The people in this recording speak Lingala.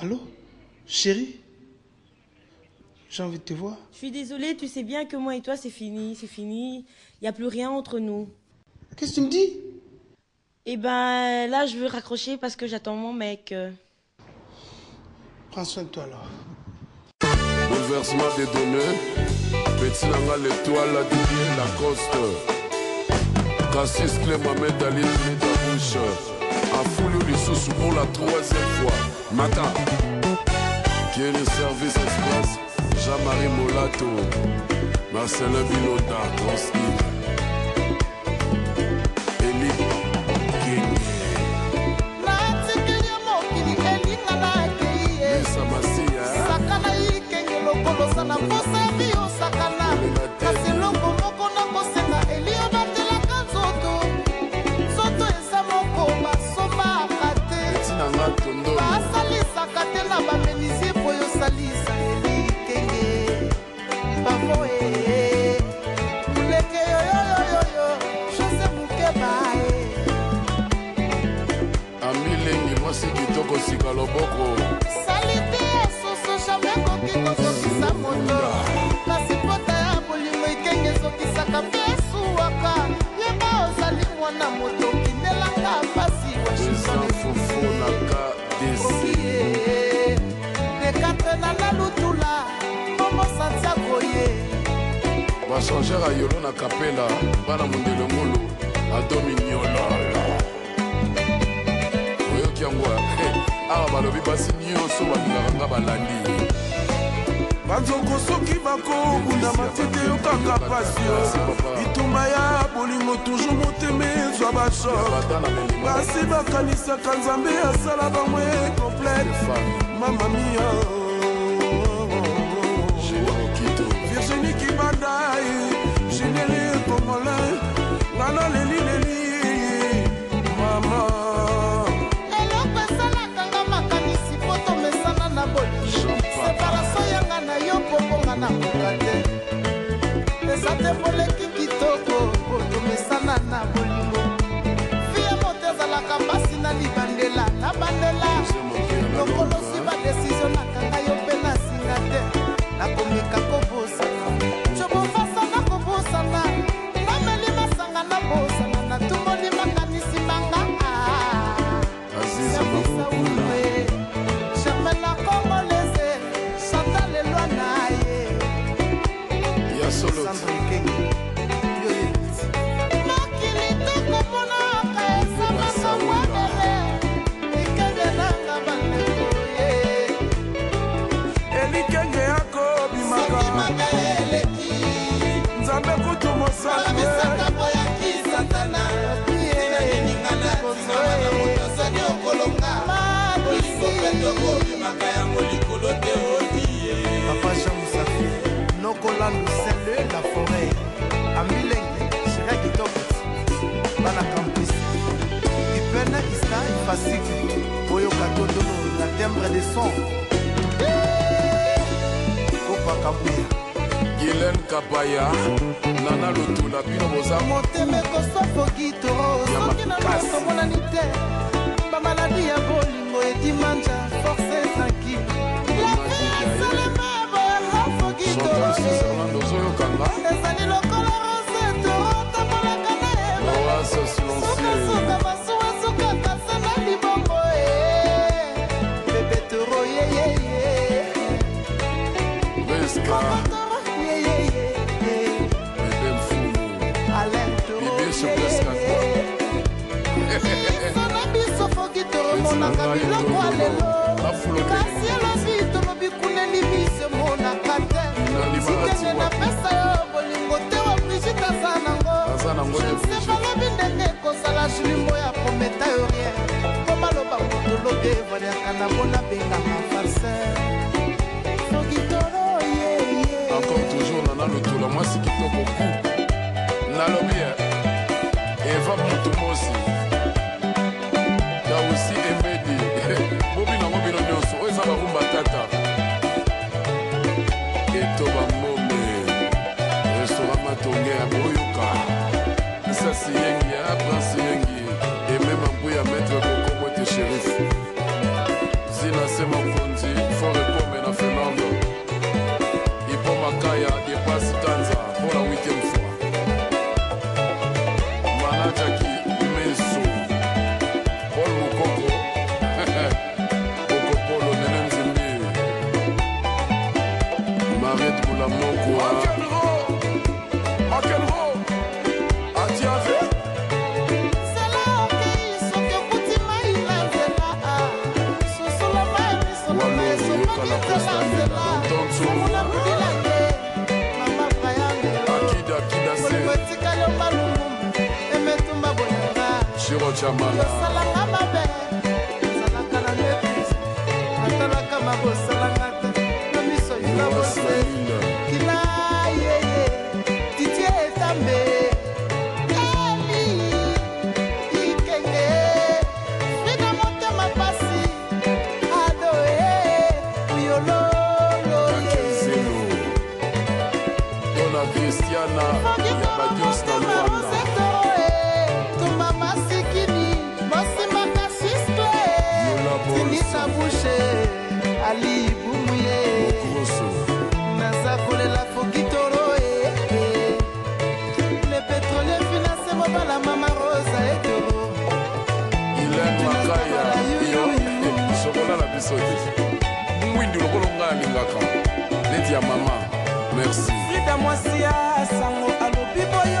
Allô Chérie J'ai envie de te voir. Je suis désolée, tu sais bien que moi et toi, c'est fini, c'est fini. Il n'y a plus rien entre nous. Qu'est-ce que tu me dis Eh ben, là, je veux raccrocher parce que j'attends mon mec. Prends soin de toi, alors. Bouleversement des données. l'étoile, la la Coste les sous pour la troisième fois. Matin qui est le service express, marie Molato, Marcel Abinota, Transki. kosika loboko salite ya soso jamai ekoki kosokisa moto kasi pota ya bolingo ekenge ezokisaka mpe esuwaka yeba ozali mwana moto kindelanga pasi washingtonfunaka dekatena na lutula momo santiago ye bachangere ayolo na kapela bana mondelo ngolo adominiola oyoki yango awa balobi basi nyonso balingaka nga balandi banzoko soki bakobunda matete yokaka pasio bitumba ya bolingo toujour motema ezwa bashor basi bakanisaka nzambe asala bamwe complete mamamia classique oyoka tondono na tembre de son kopakabuya gilen kabaya nana lotula bino boza motema ekosofoki to soki na masomonani te bamaladi ya bolingo etimanja tomonaka biloko alelo kasi elobi tolobi kuneli misemonaka te sikende napesa yo bolingo te wa brigite aza nango jense balobi ndenge ekozala julimo ya prometa yo rien po baloba motolobi evaliaka na mpo nabengaka farser sokitolo yeye encore toujours nana lotola mwasi kitoko ku nalobi eh. eva motumosi batonge ya boyoka sasi yengi ya prince yengi emema mbu ya maître kokomo te sherif zina se mokonzi fore kome na fernando ipo makaya depasi tanza mpo na 8 fois manajaki meso paul mokoko kokopolo nene nzimbi maret bulamokwa toka na postandela lontonsoakidakidase chiro chamala kristiana ya badios na lwandaolaboe alibumuye okroso naza kolela fokitoro eh, eh. le pétrolier finance mobala mama rosa etoro ilen makaya eh, yo sokola na biso te mwindi lokolonga alingaka neti ya mama merci frida mwasi ya sango alobi boye